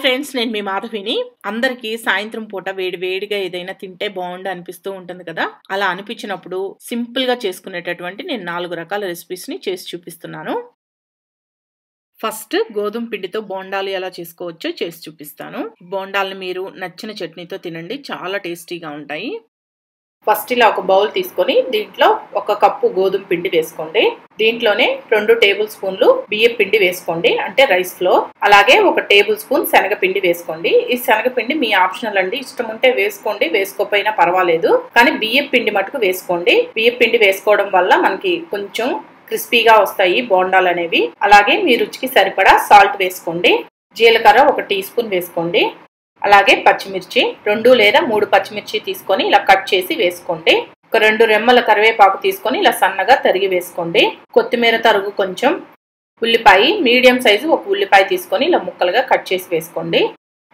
Friends నేను మీ మాధవిని. అందరికీ సాయంత్రం పూట వేడి వేడిగా ఏదైనా తింటే బాగుండు అనిపిస్తూ ఉంటుంది కదా? అలా అనిపించినప్పుడు సింపుల్గా చేసుకునేటటువంటి నేను నాలుగు రకాల రెసిపీస్ని చేసి చూపిస్తున్నాను. ఫస్ట్ గోధుమ పిండితో బోండాలు ఎలా చేసుకోవచ్చో చేసి చూపిస్తాను. బోండాలను మీరు నచ్చిన చట్నీతో తినండి చాలా టేస్టీగా ఉంటాయి. ఫస్ట్ ఇలా ఒక బౌల్ తీసుకొని దీంట్లో ఒక కప్పు గోధుమ పిండి వేసుకోండి. దీంట్లోనే రెండు టేబుల్ స్పూన్లు బియ్యం పిండి వేసుకోండి అంటే రైస్ ఫ్లో. అలాగే ఒక టేబుల్ స్పూన్ శనగపిండి వేసుకోండి. ఈ శనగపిండి మీ ఆప్షనల్ అండి. ఇష్టం ఉంటే వేసుకోండి వేసుకోకపోయినా పర్వాలేదు. కానీ బియ్యం పిండి మటుకు వేసుకోండి. బియ్యం పిండి వేసుకోవడం వల్ల మనకి కొంచెం క్రిస్పీగా వస్తాయి బోండాలు అనేవి. అలాగే మీ రుచికి సరిపడా సాల్ట్ వేసుకోండి. జీలకర్ర ఒక టీ స్పూన్ వేసుకోండి. అలాగే పచ్చిమిర్చి రెండు లేదా మూడు పచ్చిమిర్చి తీసుకొని ఇలా కట్ చేసి వేసుకోండి. ఒక రెండు రెమ్మల కరివేపాకు తీసుకొని ఇలా సన్నగా తరిగి వేసుకోండి. కొత్తిమీర తరుగు కొంచెం ఉల్లిపాయ మీడియం సైజు ఒక ఉల్లిపాయ తీసుకొని ఇలా ముక్కలుగా కట్ చేసి వేసుకోండి.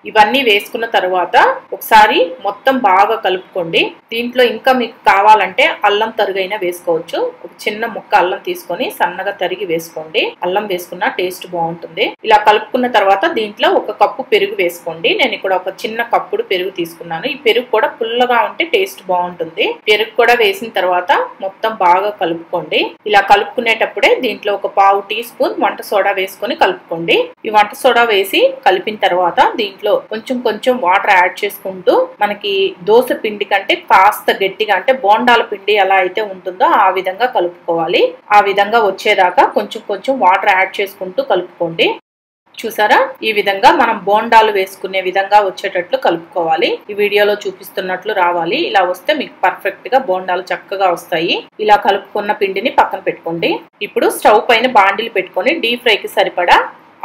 ఇవన్నీ వేసుకున్న తర్వాత ఒకసారి మొత్తం బాగా కలుపుకోండి. దీంట్లో ఇంకా మీకు కావాలంటే అల్లం తరుగైనా వేసుకోవచ్చు. ఒక చిన్న ముక్క అల్లం తీసుకొని సన్నగా తరిగి వేసుకోండి. అల్లం వేసుకున్న టేస్ట్ బాగుంటుంది. ఇలా కలుపుకున్న తర్వాత దీంట్లో ఒక కప్పు పెరుగు వేసుకోండి. నేను ఇక్కడ ఒక చిన్న కప్పుడు పెరుగు తీసుకున్నాను. ఈ పెరుగు కూడా పుల్లగా ఉంటే టేస్ట్ బాగుంటుంది. పెరుగు కూడా వేసిన తర్వాత మొత్తం బాగా కలుపుకోండి. ఇలా కలుపుకునేటప్పుడే దీంట్లో ఒక పావు టీ స్పూన్ వంట సోడా వేసుకొని కలుపుకోండి. ఈ వంట సోడా వేసి కలిపిన తర్వాత దీంట్లో కొంచెం కొంచెం వాటర్ యాడ్ చేసుకుంటూ మనకి దోశ పిండి కంటే కాస్త గట్టిగా అంటే బోండాల పిండి ఎలా అయితే ఉంటుందో ఆ విధంగా కలుపుకోవాలి. ఆ విధంగా వచ్చేదాకా కొంచెం కొంచెం వాటర్ యాడ్ చేసుకుంటూ కలుపుకోండి. చూసారా? ఈ విధంగా మనం బోండాలు వేసుకునే విధంగా వచ్చేటట్లు కలుపుకోవాలి. ఈ వీడియోలో చూపిస్తున్నట్లు రావాలి. ఇలా వస్తే మీకు పర్ఫెక్ట్గా బోండాలు చక్కగా వస్తాయి. ఇలా కలుపుకున్న పిండిని పక్కన పెట్టుకోండి. ఇప్పుడు స్టవ్ పైన బాండిలు పెట్టుకొని డీప్ ఫ్రైకి సరిపడా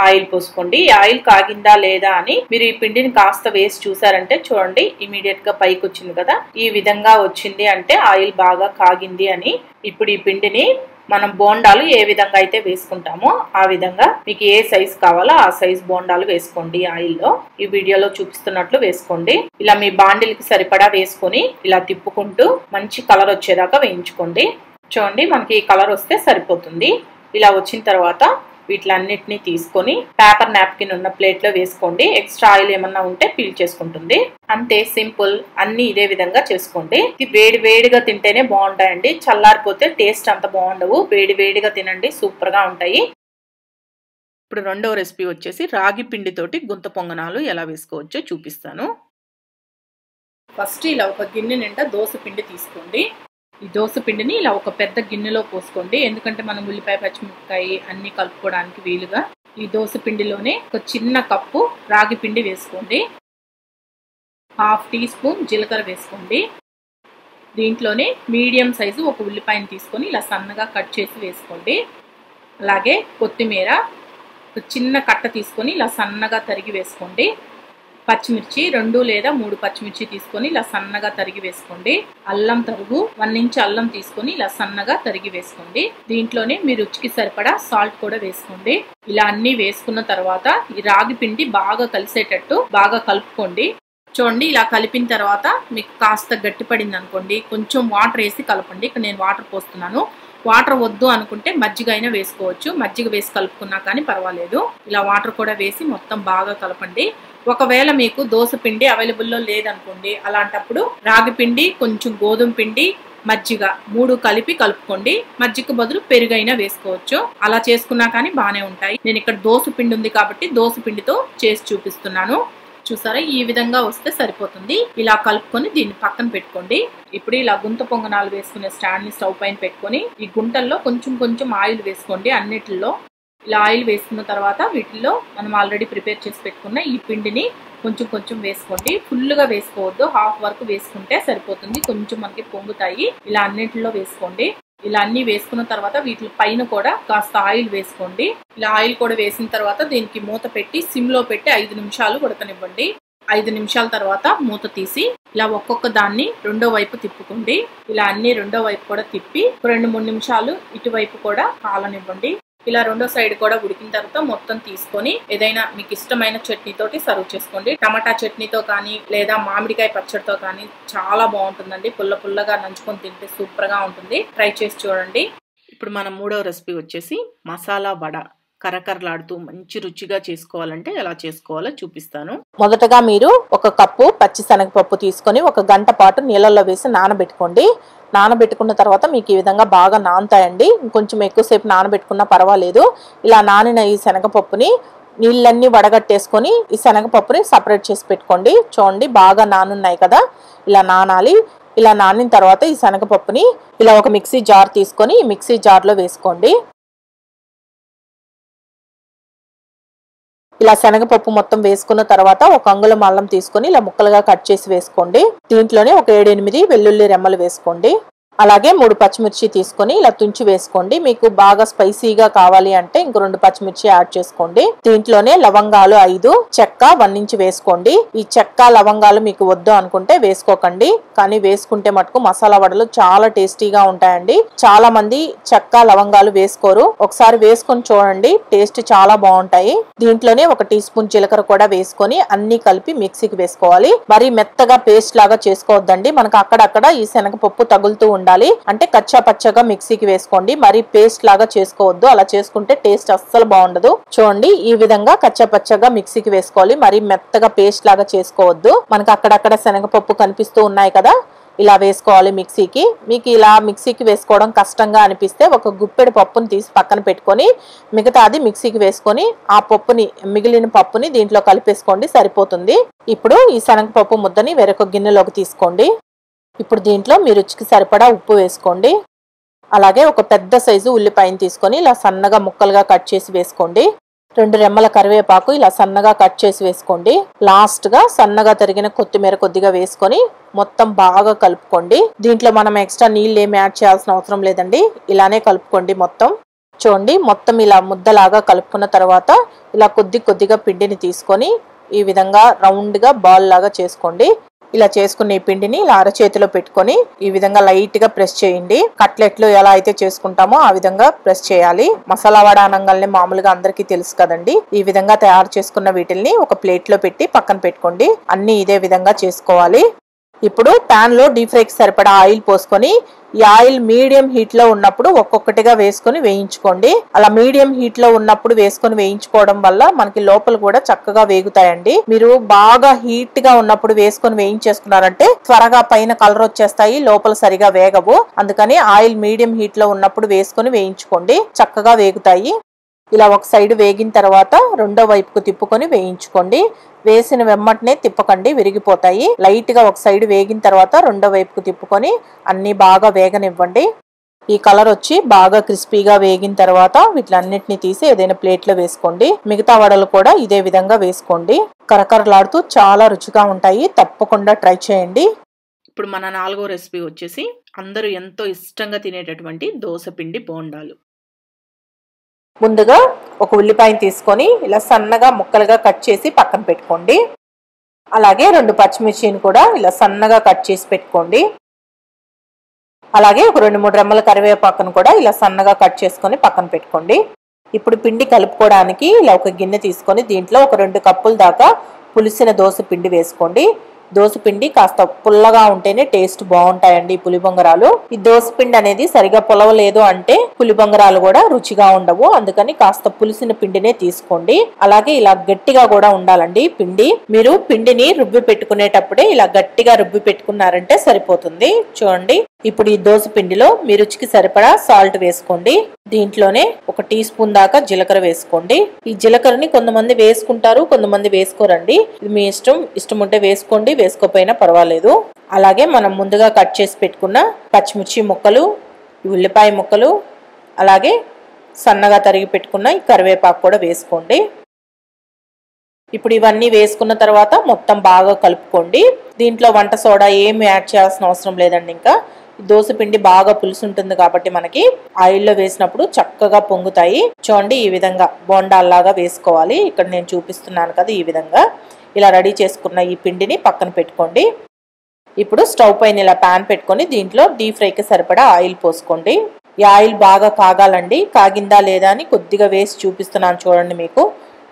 ఆయిల్ పోసుకోండి. ఆయిల్ కాగిందా లేదా అని మీరు ఈ పిండిని కాస్త వేసి చూసారంటే చూడండి ఇమీడియట్గా పైకి వచ్చింది కదా. ఈ విధంగా వచ్చింది అంటే ఆయిల్ బాగా కాగింది అని ఇప్పుడు ఈ పిండిని మనం బోండాలు ఏ విధంగా అయితే వేసుకుంటామో ఆ విధంగా మీకు ఏ సైజ్ కావాలో ఆ సైజ్ బోండాలు వేసుకోండి ఆయిల్లో. ఈ వీడియోలో చూపిస్తున్నట్లు వేసుకోండి. ఇలా మీ బాండిల్కి సరిపడా వేసుకొని ఇలా తిప్పుకుంటూ మంచి కలర్ వచ్చేదాకా వేయించుకోండి. చూడండి మనకి ఈ కలర్ వస్తే సరిపోతుంది. ఇలా వచ్చిన తర్వాత వీటిలన్నిటిని తీసుకొని పేపర్ నాప్కిన్ ఉన్న ప్లేట్లో వేసుకోండి. ఎక్స్ట్రా ఆయిల్ ఏమన్నా ఉంటే పీల్ చేసుకుంటుంది. అంతే సింపుల్. అన్ని ఇదే విధంగా చేసుకోండి. ఇది వేడి వేడిగా తింటేనే బాగుంటాయండి. చల్లారిపోతే టేస్ట్ అంత బాగుండవు. వేడి వేడిగా తినండి సూపర్గా ఉంటాయి. ఇప్పుడు రెండవ రెసిపీ వచ్చేసి రాగి పిండితోటి గుంత పొంగనాలు ఎలా వేసుకోవచ్చో చూపిస్తాను. ఫస్ట్ ఇలా ఒక గిన్నె నిండా దోశ పిండి తీసుకోండి. ఈ దోశ పిండిని ఇలా ఒక పెద్ద గిన్నెలో పోసుకోండి. ఎందుకంటే మనం ఉల్లిపాయ పచ్చిమిరపకాయ అన్ని కలుపుకోవడానికి వీలుగా ఈ దోశ పిండిలోనే ఒక చిన్న కప్పు రాగి పిండి వేసుకోండి. హాఫ్ టీ స్పూన్ జీలకర్ర వేసుకోండి. దీంట్లోనే మీడియం సైజు ఒక ఉల్లిపాయని తీసుకొని ఇలా సన్నగా కట్ చేసి వేసుకోండి. అలాగే కొత్తిమీర ఒక చిన్న కట్ట తీసుకొని ఇలా సన్నగా తరిగి వేసుకోండి. పచ్చిమిర్చి రెండు లేదా మూడు పచ్చిమిర్చి తీసుకొని ఇలా సన్నగా తరిగి వేసుకోండి. అల్లం తరుగు వన్ ఇంచ్ అల్లం తీసుకొని ఇలా సన్నగా తరిగి వేసుకోండి. దీంట్లోనే మీ రుచికి సరిపడా సాల్ట్ కూడా వేసుకోండి. ఇలా అన్ని వేసుకున్న తర్వాత ఈ రాగి పిండి బాగా కలిసేటట్టు బాగా కలుపుకోండి. చూడండి ఇలా కలిపిన తర్వాత మీకు కాస్త గట్టిపడింది అనుకోండి. కొంచెం వాటర్ వేసి కలపండి. ఇక్కడ నేను వాటర్ పోస్తున్నాను. వాటర్ వద్దు అనుకుంటే మజ్జిగ అయినా వేసుకోవచ్చు. మజ్జిగ వేసి కలుపుకున్నా కానీ పర్వాలేదు. ఇలా వాటర్ కూడా వేసి మొత్తం బాగా కలపండి. ఒకవేళ మీకు దోశ పిండి అవైలబుల్లో లేదనుకోండి అలాంటప్పుడు రాగి పిండి కొంచెం గోధుమ పిండి మజ్జిగ మూడు కలిపి కలుపుకోండి. మజ్జిగ బదులు పెరుగైనా వేసుకోవచ్చు. అలా చేసుకున్నా కానీ బాగానే ఉంటాయి. నేను ఇక్కడ దోశ పిండి ఉంది కాబట్టి దోశ పిండితో చేసి చూపిస్తున్నాను. చూసారా? ఈ విధంగా వస్తే సరిపోతుంది. ఇలా కలుపుకొని దీన్ని పక్కన పెట్టుకోండి. ఇప్పుడు ఇలా గుంత పొంగనాలు వేసుకునే స్టాండ్ని స్టవ్ పైన పెట్టుకొని ఈ గుంటల్లో కొంచెం కొంచెం ఆయిల్ వేసుకోండి. అన్నిటిలో ఇలా ఆయిల్ వేసుకున్న తర్వాత వీటిల్లో మనం ఆల్రెడీ ప్రిపేర్ చేసి పెట్టుకున్న ఈ పిండిని కొంచెం కొంచెం వేసుకోండి. ఫుల్గా వేసుకోవద్దు. హాఫ్ వరకు వేసుకుంటే సరిపోతుంది. కొంచెం మనకి పొంగుతాయి. ఇలా అన్నిటిలో వేసుకోండి. ఇలా అన్ని వేసుకున్న తర్వాత వీటి పైన కూడా కాస్త ఆయిల్ వేసుకోండి. ఇలా ఆయిల్ కూడా వేసిన తర్వాత దీనికి మూత పెట్టి సిమ్లో పెట్టి ఐదు నిమిషాలు ఉడకనివ్వండి. ఐదు నిమిషాల తర్వాత మూత తీసి ఇలా ఒక్కొక్క దాన్ని రెండో వైపు తిప్పుకోండి. ఇలా అన్ని రెండో వైపు కూడా తిప్పి రెండు మూడు నిమిషాలు ఇటువైపు కూడా కాలనివ్వండి. ఇలా రెండో సైడ్ కూడా ఉడికిన తర్వాత మొత్తం తీసుకొని ఏదైనా మీకు ఇష్టమైన చట్నీతోటి సర్వ్ చేసుకోండి. టమాటా చట్నీతో కానీ లేదా మామిడికాయ పచ్చడితో కానీ చాలా బాగుంటుందండి. పుల్ల పుల్లగా నంచుకొని తింటే సూపర్గా ఉంటుంది. ట్రై చేసి చూడండి. ఇప్పుడు మన మూడో రెసిపీ వచ్చేసి మసాలా వడ. కరకరలాడుతూ మంచి రుచిగా చేసుకోవాలంటే ఎలా చేసుకోవాలో చూపిస్తాను. మొదటగా మీరు ఒక కప్పు పచ్చి శనగపప్పు తీసుకొని ఒక గంట పాటు నీళ్ళల్లో వేసి నానబెట్టుకోండి. నానబెట్టుకున్న తర్వాత మీకు ఈ విధంగా బాగా నానుతాయండి. ఇంకొంచెం ఎక్కువసేపు నానబెట్టుకున్నా పర్వాలేదు. ఇలా నానిన ఈ శనగపప్పుని నీళ్ళన్నీ వడగట్టేసుకొని ఈ శనగపప్పుని సపరేట్ చేసి పెట్టుకోండి. చూడండి బాగా నానున్నాయి కదా. ఇలా నానాలి. ఇలా నానిన తర్వాత ఈ శనగపప్పుని ఇలా ఒక మిక్సీ జార్ తీసుకొని ఈ మిక్సీ జార్లో వేసుకోండి. ఇలా శనగపప్పు మొత్తం వేసుకున్న తర్వాత ఒక అంగుళం అల్లం తీసుకొని ఇలా ముక్కలుగా కట్ చేసి వేసుకోండి. దీంట్లోనే ఒక ఏడెనిమిది వెల్లుల్లి రెమ్మలు వేసుకోండి. అలాగే మూడు పచ్చిమిర్చి తీసుకొని ఇలా తుంచి వేసుకోండి. మీకు బాగా స్పైసీగా కావాలి అంటే ఇంకో రెండు పచ్చిమిర్చి యాడ్ చేసుకోండి. దీంట్లోనే లవంగాలు ఐదు చెక్క వన్ ఇంచ్ వేసుకోండి. ఈ చెక్క లవంగాలు మీకు వద్దు అనుకుంటే వేసుకోకండి. కానీ వేసుకుంటే మటుకు మసాలా వడలు చాలా టేస్టీగా ఉంటాయండి. చాలా మంది చెక్క లవంగాలు వేసుకోరు. ఒకసారి వేసుకొని చూడండి. టేస్ట్ చాలా బాగుంటాయి. దీంట్లోనే ఒక టీ స్పూన్ జీలకర్ర కూడా వేసుకొని అన్ని కలిపి మిక్సీకి వేసుకోవాలి. మరి మెత్తగా పేస్ట్ లాగా చేసుకోవద్దండి. మనకు అక్కడక్కడ ఈ శనగపప్పు తగులుతూ ఉండాలి. అంటే కచ్చా పచ్చగా మిక్సీకి వేసుకోండి. మరి పేస్ట్ లాగా చేసుకోవద్దు. అలా చేసుకుంటే టేస్ట్ అస్సలు బాగుండదు. చూడండి ఈ విధంగా కచ్చా పచ్చగా మిక్సీకి వేసుకోవాలి. మరి మెత్తగా పేస్ట్ లాగా చేసుకోవద్దు. మనకు అక్కడక్కడ శనగపప్పు కనిపిస్తూ ఉన్నాయి కదా ఇలా వేసుకోవాలి మిక్సీకి. మీకు ఇలా మిక్సీకి వేసుకోవడం కష్టంగా అనిపిస్తే ఒక గుప్పెడు పప్పుని తీసి పక్కన పెట్టుకొని మిగతాది మిక్సీకి వేసుకొని ఆ పప్పుని మిగిలిన పప్పుని దీంట్లో కలిపేసుకోండి. సరిపోతుంది. ఇప్పుడు ఈ శనగపప్పు ముద్దని వేరొక గిన్నెలోకి తీసుకోండి. ఇప్పుడు దీంట్లో మీ రుచికి సరిపడా ఉప్పు వేసుకోండి. అలాగే ఒక పెద్ద సైజు ఉల్లిపాయని తీసుకొని ఇలా సన్నగా ముక్కలుగా కట్ చేసి వేసుకోండి. రెండు రెమ్మల కరివేపాకు ఇలా సన్నగా కట్ చేసి వేసుకోండి. లాస్ట్గా సన్నగా తరిగిన కొత్తిమీర కొద్దిగా వేసుకొని మొత్తం బాగా కలుపుకోండి. దీంట్లో మనం ఎక్స్ట్రా నీళ్ళు ఏమి యాడ్ చేయాల్సిన అవసరం లేదండి. ఇలానే కలుపుకోండి మొత్తం. చూడండి మొత్తం ఇలా ముద్దలాగా కలుపుకున్న తర్వాత ఇలా కొద్ది కొద్దిగా పిండిని తీసుకొని ఈ విధంగా రౌండ్గా బాల్ లాగా చేసుకోండి. ఇలా చేసుకున్న ఈ పిండిని ఇలా అరచేతిలో పెట్టుకొని ఈ విధంగా లైట్గా ప్రెస్ చేయండి. కట్లెట్లు ఎలా అయితే చేసుకుంటామో ఆ విధంగా ప్రెస్ చేయాలి. మసాలా వడ అనగానే మామూలుగా అందరికీ తెలుసు కదండి. ఈ విధంగా తయారు చేసుకున్న వీటిల్ని ఒక ప్లేట్లో పెట్టి పక్కన పెట్టుకోండి. అన్ని ఇదే విధంగా చేసుకోవాలి. ఇప్పుడు ప్యాన్లో డీప్ ఫ్రైకి సరిపడా ఆయిల్ పోసుకొని ఈ ఆయిల్ మీడియం హీట్లో ఉన్నప్పుడు ఒక్కొక్కటిగా వేసుకొని వేయించుకోండి. అలా మీడియం హీట్లో ఉన్నప్పుడు వేసుకొని వేయించుకోవడం వల్ల మనకి లోపల కూడా చక్కగా వేగుతాయండి. మీరు బాగా హీట్గా ఉన్నప్పుడు వేసుకొని వేయించేసుకున్నారంటే త్వరగా పైన కలర్ వచ్చేస్తాయి లోపల సరిగా వేగవు. అందుకని ఆయిల్ మీడియం హీట్లో ఉన్నప్పుడు వేసుకొని వేయించుకోండి. చక్కగా వేగుతాయి. ఇలా ఒక సైడ్ వేగిన తర్వాత రెండో వైపుకు తిప్పుకొని వేయించుకోండి. వేసిన వెమ్మటనే తిప్పకండి విరిగిపోతాయి. లైట్గా ఒక సైడ్ వేగిన తర్వాత రెండో వైపుకు తిప్పుకొని అన్నీ బాగా వేగనివ్వండి. ఈ కలర్ వచ్చి బాగా క్రిస్పీగా వేగిన తర్వాత వీటిలన్నిటిని తీసి ఏదైనా ప్లేట్లో వేసుకోండి. మిగతా వడలు కూడా ఇదే విధంగా వేసుకోండి. కరకరలాడుతూ చాలా రుచిగా ఉంటాయి. తప్పకుండా ట్రై చేయండి. ఇప్పుడు మన నాలుగో రెసిపీ వచ్చేసి అందరూ ఎంతో ఇష్టంగా తినేటటువంటి దోస పిండి బోండాలు. ముందుగా ఒక ఉల్లిపాయని తీసుకొని ఇలా సన్నగా ముక్కలుగా కట్ చేసి పక్కన పెట్టుకోండి. అలాగే రెండు పచ్చిమిర్చిని కూడా ఇలా సన్నగా కట్ చేసి పెట్టుకోండి. అలాగే ఒక రెండు మూడు రెమ్మల కరివేపాకును కూడా ఇలా సన్నగా కట్ చేసుకొని పక్కన పెట్టుకోండి. ఇప్పుడు పిండి కలుపుకోవడానికి ఇలా ఒక గిన్నె తీసుకొని దీంట్లో ఒక రెండు కప్పుల దాకా పులిసిన దోశ పిండి వేసుకోండి. దోసపిండి కాస్త పుల్లగా ఉంటేనే టేస్ట్ బాగుంటాయండి పులి బొంగరాలు ఈ దోసపిండి అనేది సరిగా పులవలేదు అంటే పులి బొంగరాలు కూడా రుచిగా ఉండవు. అందుకని కాస్త పులిసిన పిండినే తీసుకోండి. అలాగే ఇలా గట్టిగా కూడా ఉండాలండి పిండి. మీరు పిండిని రుబ్బి పెట్టుకునేటప్పుడే ఇలా గట్టిగా రుబ్బి పెట్టుకున్నారంటే సరిపోతుంది. చూడండి. ఇప్పుడు ఈ దోశ పిండిలో మీ రుచికి సరిపడా సాల్ట్ వేసుకోండి. దీంట్లోనే ఒక టీ స్పూన్ దాకా జీలకర్ర వేసుకోండి. ఈ జీలకర్రని కొంతమంది వేసుకుంటారు కొంతమంది వేసుకోరండి. ఇది మీ ఇష్టం ఇష్టం ఉంటే వేసుకోండి వేసుకోపోయినా పర్వాలేదు. అలాగే మనం ముందుగా కట్ చేసి పెట్టుకున్న పచ్చిమిర్చి ముక్కలు ఉల్లిపాయ ముక్కలు అలాగే సన్నగా తరిగి పెట్టుకున్న ఈ కరివేపాకు కూడా వేసుకోండి. ఇప్పుడు ఇవన్నీ వేసుకున్న తర్వాత మొత్తం బాగా కలుపుకోండి. దీంట్లో వంట సోడా ఏమి యాడ్ చేయాల్సిన అవసరం లేదండి ఇంకా. దోశ పిండి బాగా పులుసు ఉంటుంది కాబట్టి మనకి ఆయిల్లో వేసినప్పుడు చక్కగా పొంగుతాయి. చూడండి ఈ విధంగా బోండాల్లాగా వేసుకోవాలి. ఇక్కడ నేను చూపిస్తున్నాను కదా ఈ విధంగా. ఇలా రెడీ చేసుకున్న ఈ పిండిని పక్కన పెట్టుకోండి. ఇప్పుడు స్టవ్ పైన ఇలా ప్యాన్ పెట్టుకొని దీంట్లో డీప్ ఫ్రైకి సరిపడా ఆయిల్ పోసుకోండి. ఈ ఆయిల్ బాగా కాగాలండి. కాగిందా లేదా అని కొద్దిగా వేసి చూపిస్తున్నాను చూడండి మీకు.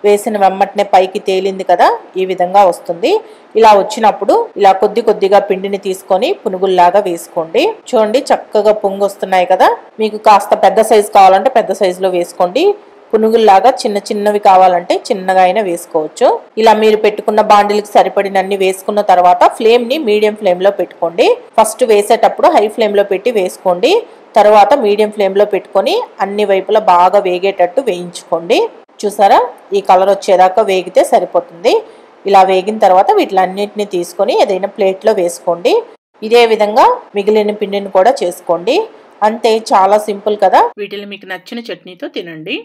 వేసిన వెమ్మటనే పైకి తేలింది కదా ఈ విధంగా వస్తుంది. ఇలా వచ్చినప్పుడు ఇలా కొద్ది కొద్దిగా పిండిని తీసుకొని పునుగుల్లాగా వేసుకోండి. చూడండి చక్కగా పొంగు వస్తున్నాయి కదా. మీకు కాస్త పెద్ద సైజు కావాలంటే పెద్ద సైజులో వేసుకోండి. పునుగుల్లాగా చిన్న చిన్నవి కావాలంటే చిన్నగా అయినా వేసుకోవచ్చు. ఇలా మీరు పెట్టుకున్న బాండిల్కి సరిపడినన్ని వేసుకున్న తర్వాత ఫ్లేమ్ని మీడియం ఫ్లేమ్లో పెట్టుకోండి. ఫస్ట్ వేసేటప్పుడు హై ఫ్లేమ్లో పెట్టి వేసుకోండి. తర్వాత మీడియం ఫ్లేమ్లో పెట్టుకొని అన్ని వైపులా బాగా వేగేటట్టు వేయించుకోండి. చూసారా? ఈ కలర్ వచ్చేదాకా వేగితే సరిపోతుంది. ఇలా వేగిన తర్వాత వీటిలన్నిటిని తీసుకొని ఏదైనా ప్లేట్లో వేసుకోండి. ఇదే విధంగా మిగిలిన పిండిని కూడా చేసుకోండి. అంతే చాలా సింపుల్ కదా? వీటిని మీకు నచ్చిన చట్నీతో తినండి.